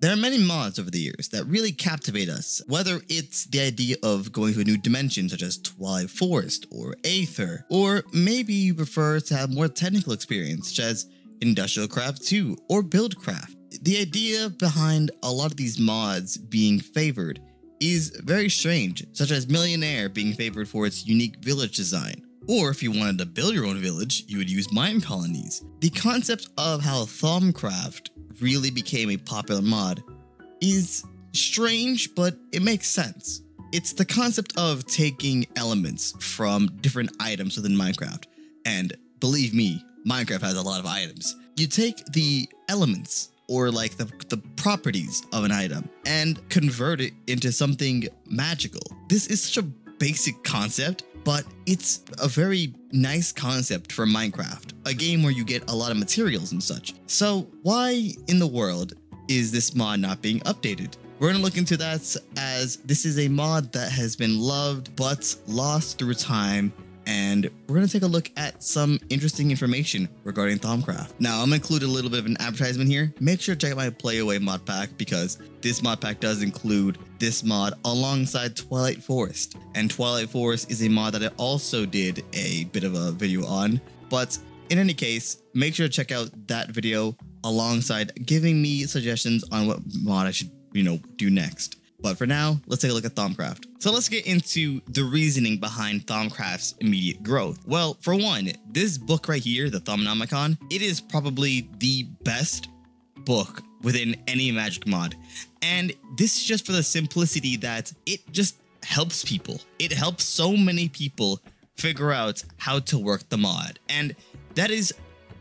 There are many mods over the years that really captivate us, whether it's the idea of going to a new dimension such as Twilight Forest or Aether, or maybe you prefer to have more technical experience such as Industrial Craft 2 or Buildcraft. The idea behind a lot of these mods being favored is very strange, such as Millenaire being favored for its unique village design. Or if you wanted to build your own village, you would use MineColonies. The concept of how Thaumcraft really became a popular mod is strange, but it makes sense. It's the concept of taking elements from different items within Minecraft. And believe me, Minecraft has a lot of items. You take the elements or like the, the properties of an item and convert it into something magical. This is such a basic concept, but it's a very nice concept for Minecraft, a game where you get a lot of materials and such. So why in the world is this mod not being updated? We're going to look into that as this is a mod that has been loved but lost through time and we're going to take a look at some interesting information regarding Thaumcraft. Now, I'm going to include a little bit of an advertisement here. Make sure to check out my Play Your Way mod pack because this mod pack does include this mod alongside Twilight Forest. And Twilight Forest is a mod that I also did a bit of a video on. But in any case, make sure to check out that video alongside giving me suggestions on what mod I should, you know, do next. But for now, let's take a look at Thaumcraft. So let's get into the reasoning behind Thaumcraft's immediate growth. Well, for one, this book right here, the Thaumonomicon, it is probably the best book within any magic mod. And this is just for the simplicity that it just helps people. It helps so many people figure out how to work the mod. And that is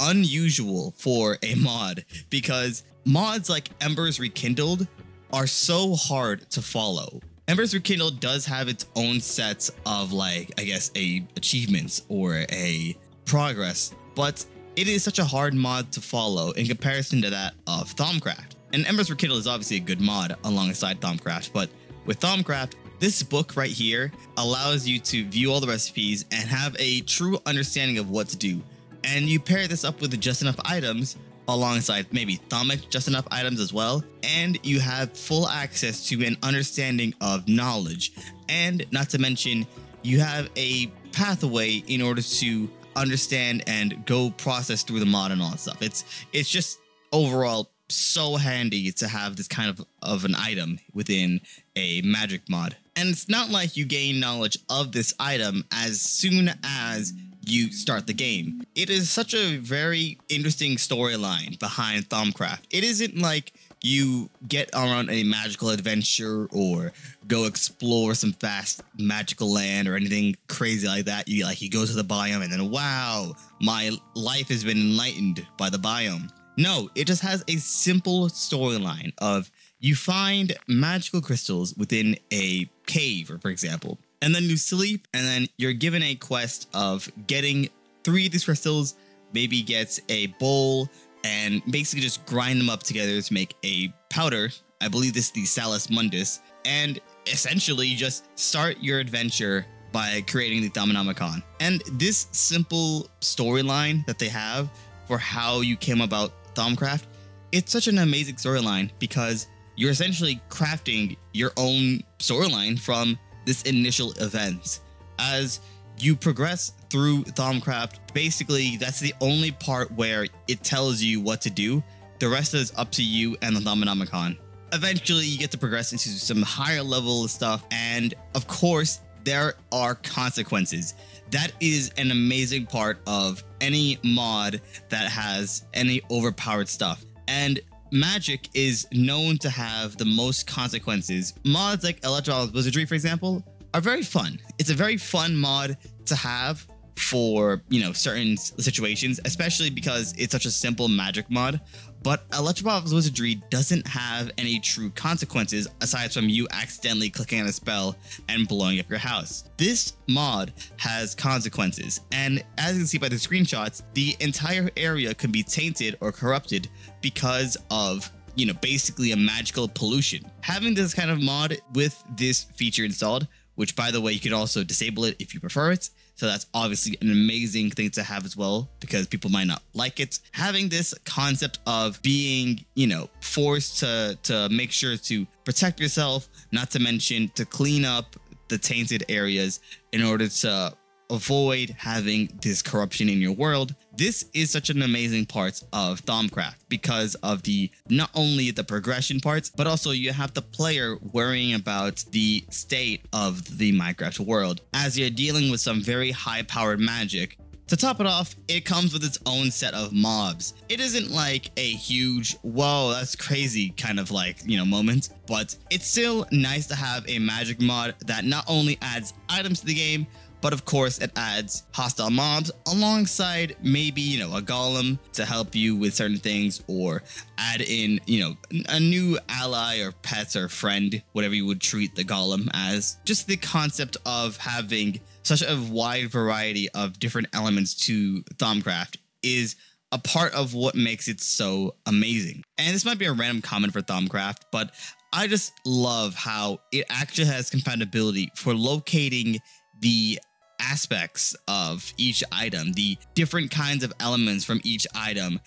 unusual for a mod because mods like Embers Rekindled are so hard to follow. Embers Rekindled does have its own sets of like, I guess, a achievements or a progress, but it is such a hard mod to follow in comparison to that of Thaumcraft. And Embers Rekindled is obviously a good mod alongside Thaumcraft, but with Thaumcraft, this book right here allows you to view all the recipes and have a true understanding of what to do. And you pair this up with just enough items alongside maybe Thaumic just enough items as well, and you have full access to an understanding of knowledge. And not to mention, you have a pathway in order to understand and go process through the mod and all that stuff. It's it's just overall so handy to have this kind of, of an item within a magic mod. And it's not like you gain knowledge of this item as soon as you start the game. It is such a very interesting storyline behind Thaumcraft. It isn't like you get around a magical adventure or go explore some fast magical land or anything crazy like that. You like you go to the biome and then wow, my life has been enlightened by the biome. No, it just has a simple storyline of you find magical crystals within a cave, or for example, and then you sleep, and then you're given a quest of getting three of these crystals, maybe gets a bowl, and basically just grind them up together to make a powder. I believe this is the Salus Mundus, and essentially just start your adventure by creating the Thaumonomicon. And this simple storyline that they have for how you came about Thaumcraft, it's such an amazing storyline because you're essentially crafting your own storyline from this initial event. As you progress through Thaumcraft, basically that's the only part where it tells you what to do. The rest is up to you and the Thaumonomicon. Eventually, you get to progress into some higher level stuff, and of course, there are consequences. That is an amazing part of any mod that has any overpowered stuff. And Magic is known to have the most consequences. Mods like Electro Wizardry, for example, are very fun. It's a very fun mod to have for, you know, certain situations, especially because it's such a simple magic mod. But Electroblob's Wizardry doesn't have any true consequences aside from you accidentally clicking on a spell and blowing up your house. This mod has consequences, and as you can see by the screenshots, the entire area can be tainted or corrupted because of you know, basically a magical pollution. Having this kind of mod with this feature installed which by the way, you could also disable it if you prefer it. So that's obviously an amazing thing to have as well because people might not like it. Having this concept of being, you know, forced to to make sure to protect yourself, not to mention to clean up the tainted areas in order to avoid having this corruption in your world. This is such an amazing part of Thaumcraft because of the not only the progression parts, but also you have the player worrying about the state of the Minecraft world as you're dealing with some very high powered magic to top it off, it comes with its own set of mobs. It isn't like a huge, whoa, that's crazy kind of like, you know, moment, but it's still nice to have a magic mod that not only adds items to the game, but of course, it adds hostile mobs alongside maybe, you know, a golem to help you with certain things or add in, you know, a new ally or pets or friend, whatever you would treat the golem as. Just the concept of having such a wide variety of different elements to Thaumcraft is a part of what makes it so amazing. And this might be a random comment for Thaumcraft, but I just love how it actually has compatibility for locating the aspects of each item, the different kinds of elements from each item.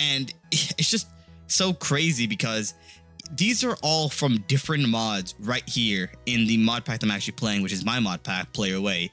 And it's just so crazy because these are all from different mods right here in the mod pack I'm actually playing, which is my mod pack, Play Your Way.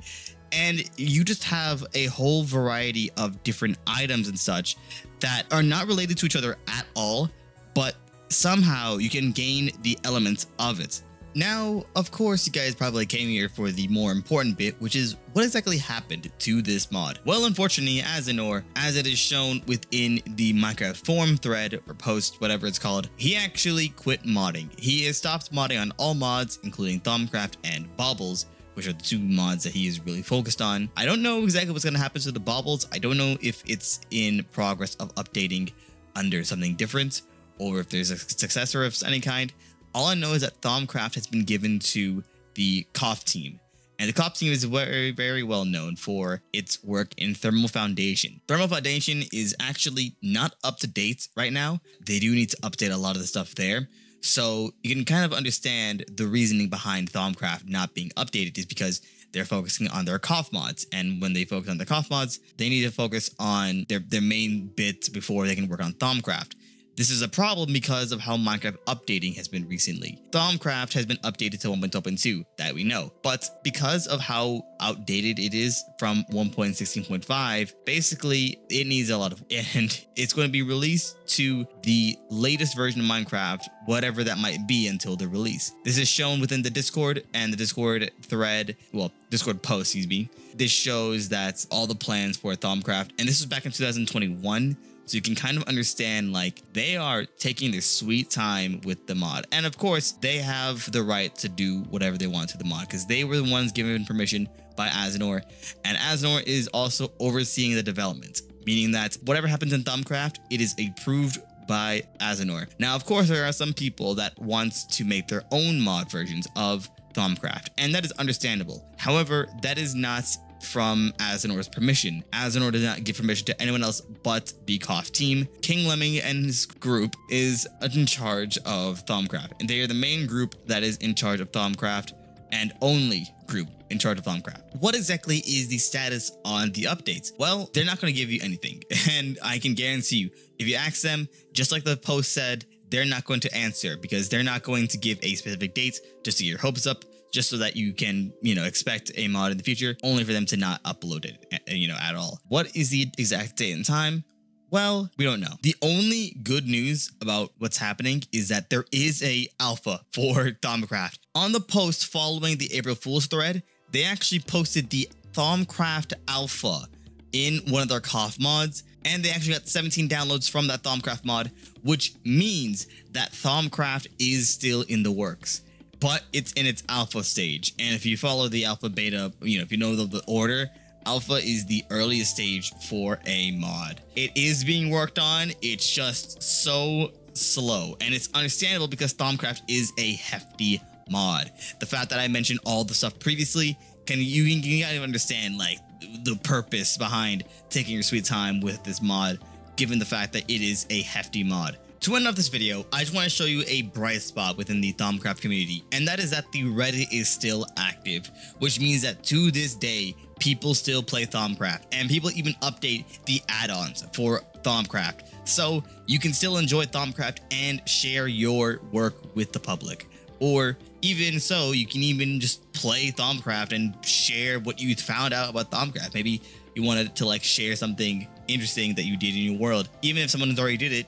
And you just have a whole variety of different items and such that are not related to each other at all, but somehow you can gain the elements of it. Now, of course, you guys probably came here for the more important bit, which is what exactly happened to this mod. Well, unfortunately, Azanor, as it is shown within the Minecraft forum thread or post, whatever it's called, he actually quit modding. He has stopped modding on all mods, including Thaumcraft and Baubles, which are the two mods that he is really focused on. I don't know exactly what's going to happen to the Baubles. I don't know if it's in progress of updating under something different or if there's a successor of any kind. All I know is that Thaumcraft has been given to the CoFH team. And the CoFH team is very, very well known for its work in Thermal Foundation. Thermal Foundation is actually not up to date right now. They do need to update a lot of the stuff there. So you can kind of understand the reasoning behind Thaumcraft not being updated is because they're focusing on their CoFH mods. And when they focus on their CoFH mods, they need to focus on their, their main bits before they can work on Thaumcraft. This is a problem because of how Minecraft updating has been recently. Thaumcraft has been updated to 1.0.2, that we know, but because of how outdated it is from 1.16.5, basically it needs a lot of, and it's going to be released to the latest version of Minecraft, whatever that might be until the release. This is shown within the Discord and the Discord thread, well, Discord post, excuse me. This shows that all the plans for Thaumcraft, and this was back in 2021, so you can kind of understand like they are taking their sweet time with the mod. And of course, they have the right to do whatever they want to the mod because they were the ones given permission by Azanor. And Azanor is also overseeing the development, meaning that whatever happens in Thaumcraft, it is approved by Azanor. Now, of course, there are some people that want to make their own mod versions of Thaumcraft, and that is understandable. However, that is not from Azanor's permission. Azanor does not give permission to anyone else but the CoFH team. King Lemming and his group is in charge of Thaumcraft, and they are the main group that is in charge of Thaumcraft and only group in charge of Thaumcraft. What exactly is the status on the updates? Well, they're not going to give you anything, and I can guarantee you, if you ask them, just like the post said, they're not going to answer because they're not going to give a specific date just to get your hopes up just so that you can, you know, expect a mod in the future, only for them to not upload it, eh, you know, at all. What is the exact date and time? Well, we don't know. The only good news about what's happening is that there is a alpha for Thaumcraft. On the post following the April Fool's thread, they actually posted the Thaumcraft alpha in one of their CoFH mods, and they actually got 17 downloads from that Thaumcraft mod, which means that Thaumcraft is still in the works but it's in its alpha stage. And if you follow the alpha beta, you know, if you know the, the order, alpha is the earliest stage for a mod. It is being worked on. It's just so slow and it's understandable because Thaumcraft is a hefty mod. The fact that I mentioned all the stuff previously, can you, you gotta understand like the purpose behind taking your sweet time with this mod, given the fact that it is a hefty mod. To end off this video, I just want to show you a bright spot within the Thaumcraft community, and that is that the Reddit is still active, which means that to this day, people still play Thaumcraft, and people even update the add-ons for Thaumcraft. So you can still enjoy Thaumcraft and share your work with the public. Or even so, you can even just play Thaumcraft and share what you found out about Thaumcraft. Maybe you wanted to like share something interesting that you did in your world. Even if someone has already did it,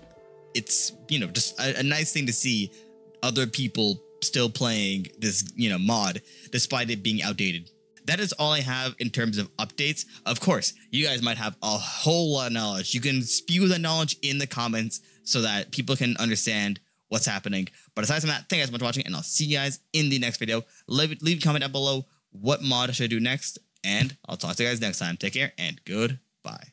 it's you know just a, a nice thing to see other people still playing this you know mod despite it being outdated that is all I have in terms of updates. Of course, you guys might have a whole lot of knowledge. You can spew that knowledge in the comments so that people can understand what's happening. But aside from that, thank you guys so much for watching, and I'll see you guys in the next video. Leave, leave a comment down below what mod should I do next, and I'll talk to you guys next time. Take care, and goodbye.